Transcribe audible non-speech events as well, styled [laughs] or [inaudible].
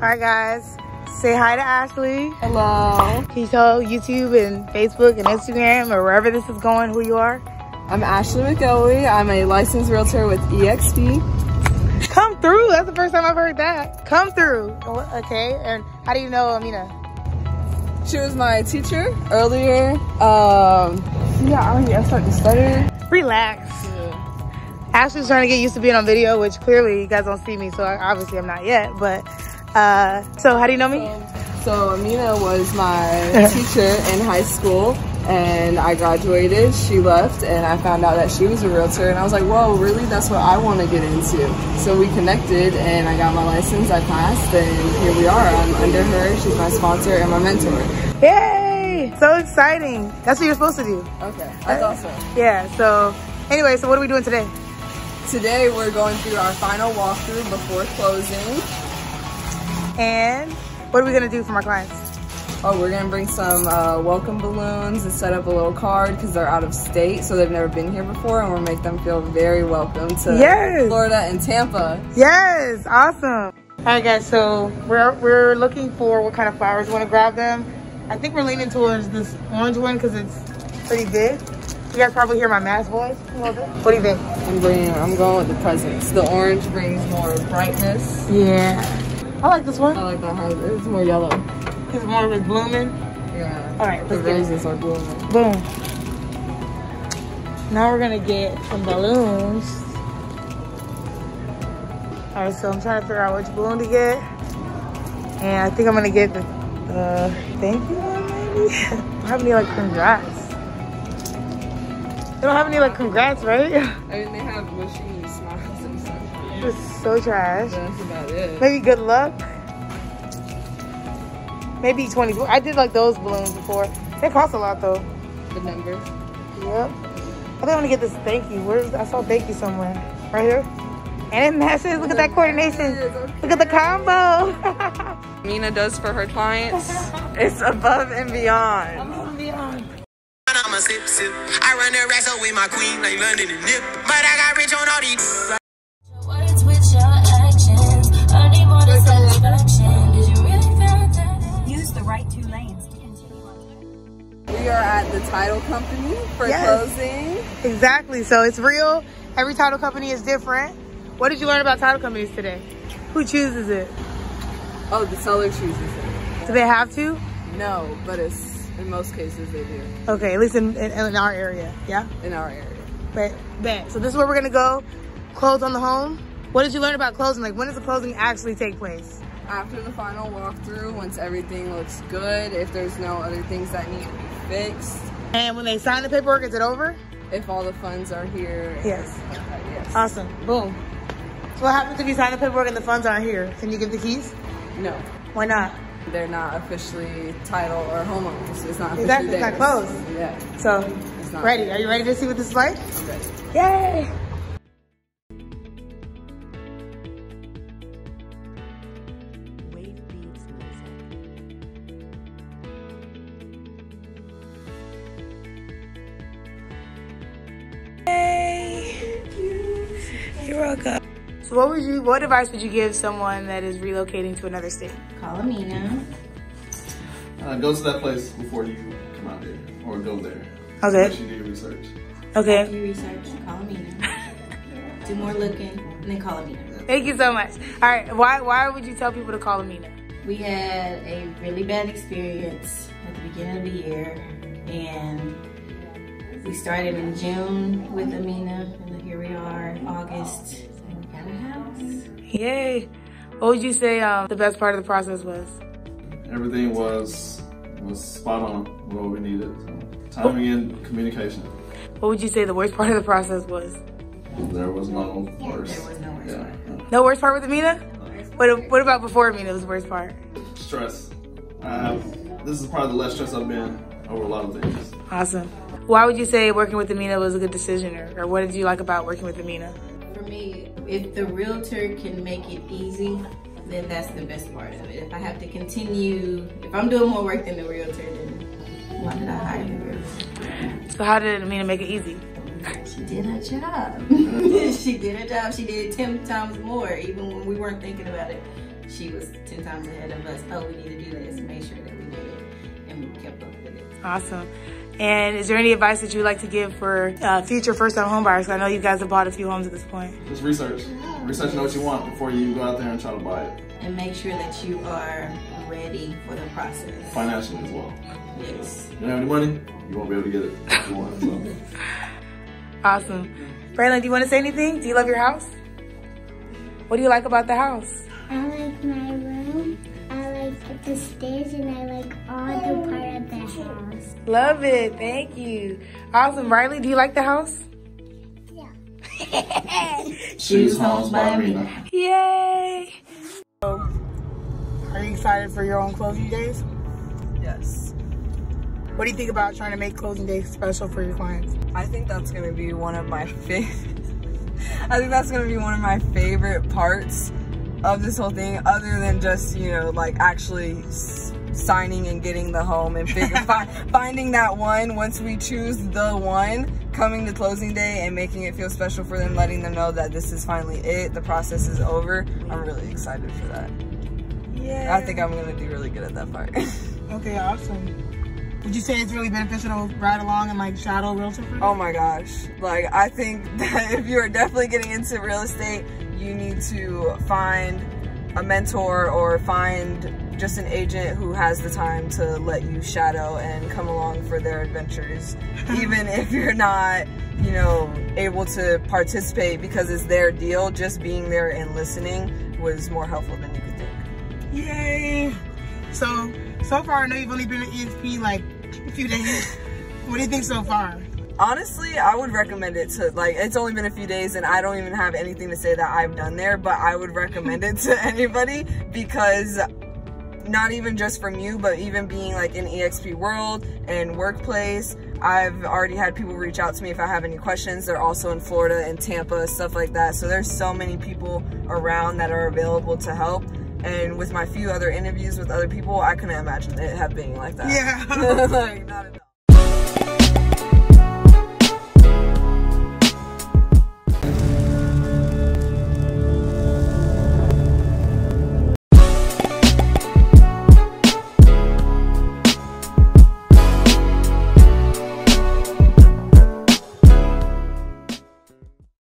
right, guys. Say hi to Ashley. Hello. Can you tell YouTube and Facebook and Instagram or wherever this is going who you are? I'm Ashley McGilly. I'm a licensed realtor with EXP. Come through. That's the first time I've heard that. Come through. Okay. And how do you know Amina? She was my teacher earlier. Um, yeah, I, I started to study. Relax. Yeah. Ashley's trying to get used to being on video, which clearly you guys don't see me, so obviously I'm not yet. But uh, so how do you know me? So Amina was my [laughs] teacher in high school and I graduated, she left, and I found out that she was a realtor, and I was like, whoa, really? That's what I want to get into. So we connected, and I got my license, I passed, and here we are. I'm under her, she's my sponsor and my mentor. Yay! So exciting. That's what you're supposed to do. Okay, I thought so. Yeah, so anyway, so what are we doing today? Today we're going through our final walkthrough before closing. And what are we gonna do for my clients? Oh, we're gonna bring some uh, welcome balloons and set up a little card because they're out of state, so they've never been here before, and we'll make them feel very welcome to Yes. Florida and Tampa. Yes, awesome. All right, guys. So we're we're looking for what kind of flowers we want to grab them. I think we're leaning towards this orange one because it's pretty big. You guys probably hear my mass voice. a little bit. What do you think? I'm bringing, I'm going with the presents. The orange brings more brightness. Yeah, I like this one. I like that. hard- It's more yellow. It's more of it's blooming. Yeah. All right, the roses are blooming. Boom. Now we're gonna get some balloons. All right, so I'm trying to figure out which balloon to get. And I think I'm gonna get the, the thank you one maybe? [laughs] I don't have any like congrats. They don't have any like congrats, right? I mean, they have so trash. That's about it. Maybe good luck. Maybe 20. I did like those balloons before. They cost a lot though. The numbers. Yep. I think I'm gonna get this thank you. Where's I saw thank you somewhere. Right here. And it matches. Look at that coordination. Look at the combo. [laughs] Mina does for her clients. it's above and beyond. I'm a sip sip. I run the racks up with my queen like London and Nip. But I got rich on all these. The title company for Yes. closing. exactly. So it's real. Every title company is different. What did you learn about title companies today? Who chooses it? Oh, the seller chooses it. Do they have to? No, but it's in most cases they do Okay, at least in, in, in our area. Yeah. in our area. But bet. So this is where we're gonna go. Close on the home. What did you learn about closing? Like when does the closing actually take place? After the final walkthrough, once everything looks good, if there's no other things that need to be fixed, And when they sign the paperwork, is it over? if all the funds are here. Yes. Okay, yes. Awesome. Boom. So what happens if you sign the paperwork and the funds aren't here? Can you give the keys? No, Why not? they're not officially title or homeowners. It's not officially Exactly, it's not closed. Yeah, So, ready. Are you ready to see what this is like? I'm ready. Yay! You're welcome. So what would you, what advice would you give someone that is relocating to another state? Call Amina. Uh, go to that place before you come out there, or go there. Okay. Make sure you do your research. Okay. Do research. Call Amina. [laughs] Do more looking, and then call Amina. Thank you so much. All right. Why, why would you tell people to call Amina? We had a really bad experience at the beginning of the year, and we started in June with Amina, and then here we are, August, and we got a house. Yay. What would you say um, the best part of the process was? Everything was was spot on what we needed. So, timing and communication. What would you say the worst part of the process was? There was no worst. There was no worse Yeah. No worst part with Amina? What, what about before Amina was the worst part? Stress. I have. This is probably the less stress I've been over a lot of things. Awesome. Why would you say working with Amina was a good decision, or, or what did you like about working with Amina? For me, if the realtor can make it easy, then that's the best part of it. If I have to continue, if I'm doing more work than the realtor, then why did I hire the realtor? So how did Amina make it easy? She did her job. [laughs] she did her job. She did 10 times more, even when we weren't thinking about it. she was 10 times ahead of us. Oh, we need to do this make sure that we did it. And we kept up with it. Awesome. And is there any advice that you'd like to give for uh, future first-time homebuyers? I know you guys have bought a few homes at this point. Just research. Research know what you want before you go out there and try to buy it. And make sure that you are ready for the process. Financially as well. Yes. You don't have any money, you won't be able to get it if you want. So. [laughs] Awesome. Braylon, do you want to say anything? Do you love your house? What do you like about the house? I like my room. The stairs and I like all the part of the house. Love it. Thank you. Awesome. Riley, do you like the house? Yeah. [laughs] Shoes Homes by Amina. Yay! So, Are you excited for your own closing days? Yes. What do you think about trying to make closing days special for your clients? I think that's gonna be one of my favorite. [laughs] I think that's gonna be one of my favorite parts of this whole thing, other than just you know like actually s- signing and getting the home and figure, [laughs] fi- finding that one. Once we choose the one, coming to closing day and making it feel special for them, letting them know that this is finally it. The process is over. I'm really excited for that. Yeah. I think I'm gonna do really good at that part. [laughs] Okay, awesome. Would you say it's really beneficial to ride along and like shadow realtor for? Oh my gosh. Like, I think [laughs] that if you are definitely getting into real estate, you need to find a mentor or find just an agent who has the time to let you shadow and come along for their adventures. [laughs] Even if you're not, you know, able to participate because it's their deal, just being there and listening was more helpful than you could think. Yay! So, so far I know you've only been at EXP like a few days. What do you think so far? Honestly, I would recommend it to like it's only been a few days and I don't even have anything to say that I've done there, but I would recommend it to [laughs] anybody because not even just from you, but even being like in EXP world and workplace, I've already had people reach out to me if I have any questions. They're also in Florida and Tampa, stuff like that. So there's so many people around that are available to help. And with my few other interviews with other people, I couldn't imagine it have been like that. Yeah. [laughs] like, not at all.